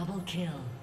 Double kill.